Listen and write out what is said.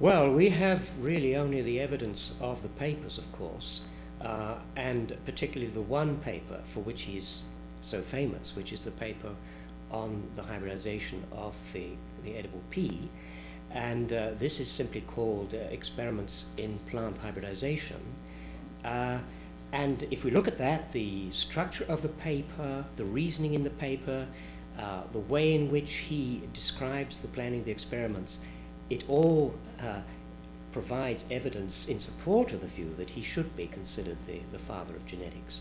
Well, we have really only the evidence of the papers, of course, uh, and particularly the one paper for which he's so famous, which is the paper on the hybridization of the, the edible pea. And uh, this is simply called uh, Experiments in Plant Hybridization. Uh, and if we look at that, the structure of the paper, the reasoning in the paper, uh, the way in which he describes the planning of the experiments, it all uh, provides evidence in support of the view that he should be considered the, the father of genetics.